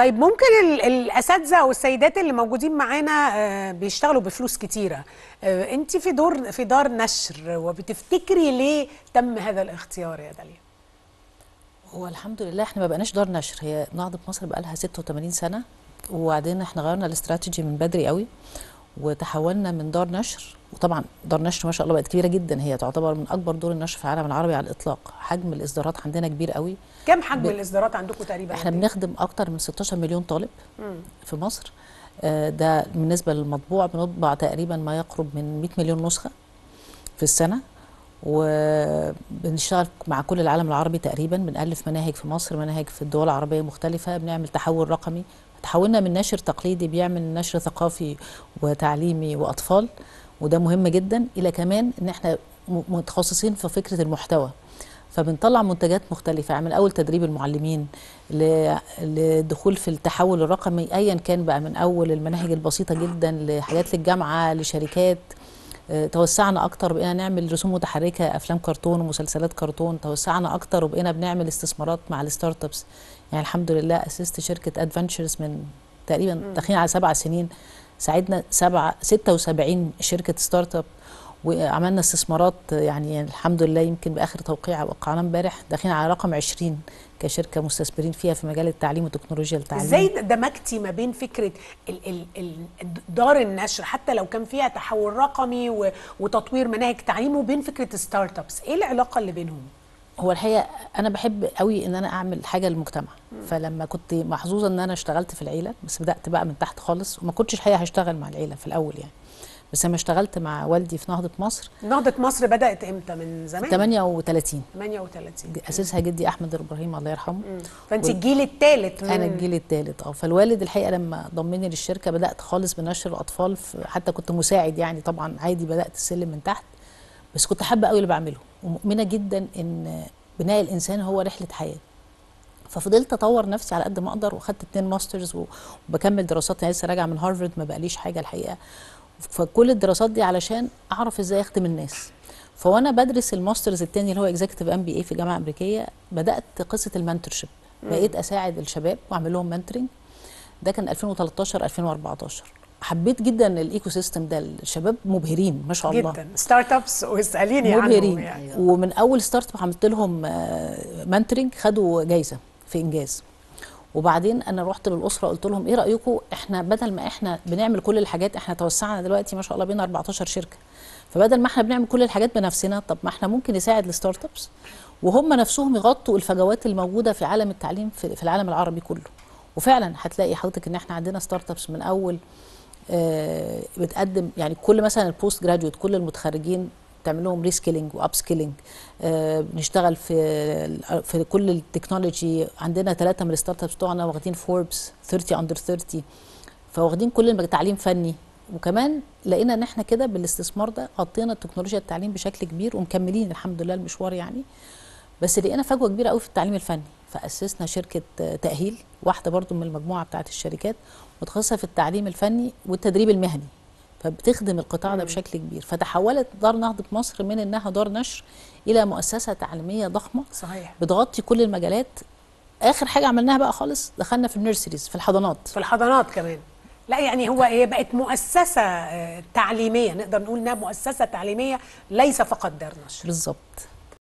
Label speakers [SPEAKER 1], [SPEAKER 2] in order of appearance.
[SPEAKER 1] طيب ممكن ال- الأساتذة أو السيدات اللي موجودين معانا آه، بيشتغلوا بفلوس كتيرة. آه، انت في دور في دار نشر وبتفتكري ليه تم هذا الاختيار يا داليا؟
[SPEAKER 2] هو الحمد لله إحنا ما بقناش دار نشر. هي نهضة مصر بقى لها 86 سنة وبعدين إحنا غيرنا الاستراتيجي من بدري قوي. وتحولنا من دار نشر. وطبعا دار نشر ما شاء الله بقت كبيرة جدا. هي تعتبر من أكبر دور النشر في العالم العربي على الإطلاق. حجم الإصدارات عندنا كبير قوي.
[SPEAKER 1] كم حجم
[SPEAKER 2] ب-
[SPEAKER 1] الإصدارات عندكم تقريبا؟ إحنا؟
[SPEAKER 2] بنخدم أكتر من 16 مليون طالب
[SPEAKER 1] مم.
[SPEAKER 2] في مصر. آه، ده بالنسبة للمطبوع بنطبع تقريبا ما يقرب من 100 مليون نسخة في السنة. وبنشتغل مع كل العالم العربي تقريبا. بنألف مناهج في مصر مناهج في الدول العربية مختلفة. بنعمل تحول رقمي تحولنا من نشر تقليدي بيعمل نشر ثقافي وتعليمي وأطفال وده مهم جدا إلى كمان إن إحنا متخصصين في فكرة المحتوى. فبنطلع منتجات مختلفة. من أول تدريب المعلمين للدخول في التحول الرقمي أيا كان بقى من أول المناهج البسيطة جدا لحاجات للجامعة لشركات. توسعنا أكتر بقينا نعمل رسوم متحركة أفلام كرتون ومسلسلات كرتون توسعنا أكتر وبقينا بنعمل استثمارات مع ال startups يعني الحمد لله أسست شركة EdVentures من تقريبا داخلين على سبع سنين ساعدنا سبعة 76 شركة startup وعملنا استثمارات يعني الحمد لله يمكن بآخر توقيع وقعنا امبارح داخلين على رقم 20 كشركة مستثمرين فيها في مجال التعليم وتكنولوجيا التعليم
[SPEAKER 1] إزاي دمجتي ما بين فكرة ال ال ال دار النشر حتى لو كان فيها تحول رقمي وتطوير مناهج تعليم وبين فكرة startups إيه العلاقة اللي بينهم؟
[SPEAKER 2] هو الحقيقة أنا بحب قوي إن أنا أعمل حاجة للمجتمع. فلما كنت محظوظة إن أنا اشتغلت في العيلة بس بدأت بقى من تحت خالص وما كنتش الحقيقة هشتغل مع العيلة في الأول يعني. بس لما اشتغلت مع والدي في نهضة مصر.
[SPEAKER 1] نهضة مصر بدأت إمتى؟ من زمان؟
[SPEAKER 2] 38
[SPEAKER 1] 38
[SPEAKER 2] اسسها جدي أحمد إبراهيم الله يرحمه.
[SPEAKER 1] فأنت
[SPEAKER 2] وال-
[SPEAKER 1] الجيل الثالث
[SPEAKER 2] أنا الجيل الثالث آه فالوالد الحقيقة لما ضمني للشركة بدأت خالص بنشر الأطفال في حتى كنت مساعد يعني طبعا عادي بدأت السلم من تحت. بس كنت حابة قوي اللي بعمله. ومؤمنة جدا إن بناء الإنسان هو رحلة حياة. ففضلت أطور نفسي على قد ما أقدر وأخدت اتنين masters و- وبكمل دراسات لسه راجعة من هارفرد ما بقاليش حاجة الحقيقة. فكل الدراسات دي علشان أعرف إزاي أخدم الناس. فوأنا بدرس ال masters التاني اللي هو executive MBA في جامعة أمريكية بدأت قصة ال mentorship. بقيت أساعد الشباب وأعمل لهم mentoring ده كان 2013 2014 حبيت جدا ال ecosystem ده الشباب مبهرين ما شاء الله.
[SPEAKER 1] جدا. startups واسأليني عنهم
[SPEAKER 2] مبهرين.
[SPEAKER 1] يعني.
[SPEAKER 2] ومن أول startup عملت لهم mentoring خدوا جايزة في إنجاز. وبعدين أنا رحت للأسرة قلت لهم إيه رايكم إحنا بدل ما إحنا بنعمل كل الحاجات إحنا توسعنا دلوقتي ما شاء الله بينا 14 شركة. فبدل ما إحنا بنعمل كل الحاجات بنفسنا طب ما إحنا ممكن نساعد ال startups وهم نفسهم يغطوا الفجوات الموجودة في عالم التعليم في, العالم العربي كله. وفعلا هتلاقي حضرتك إن إحنا عندنا startups من أول آه، بتقدم يعني كل مثلا ال post graduate كل المتخرجين تعمل لهم reskilling و upskilling بنشتغل في في كل ال technology. عندنا ثلاثة من ال startups بتوعنا واخدين فوربس 30 under 30 فواخدين كل تعليم فني. وكمان لقينا إن إحنا كده بالاستثمار ده غطينا التكنولوجيا التعليم بشكل كبير ومكملين الحمد لله المشوار يعني. بس لقينا فجوة كبيرة قوي في التعليم الفني. فأسسنا شركة تأهيل واحدة برضو من المجموعة بتاعت الشركات متخصصة في التعليم الفني والتدريب المهني. فبتخدم القطاع ده بشكل كبير. فتحولت دار نهضه مصر من إنها دار نشر إلى مؤسسة تعليمية ضخمة
[SPEAKER 1] صحيح.
[SPEAKER 2] بتغطي كل المجالات. آخر حاجة عملناها بقى خالص دخلنا في النيرسريز في الحضانات.
[SPEAKER 1] في الحضانات كمان. لا يعني هو هي بقت مؤسسة آه، تعليمية نقدر نقول إنها مؤسسة تعليمية ليس فقط دار نشر.
[SPEAKER 2] بالظبط.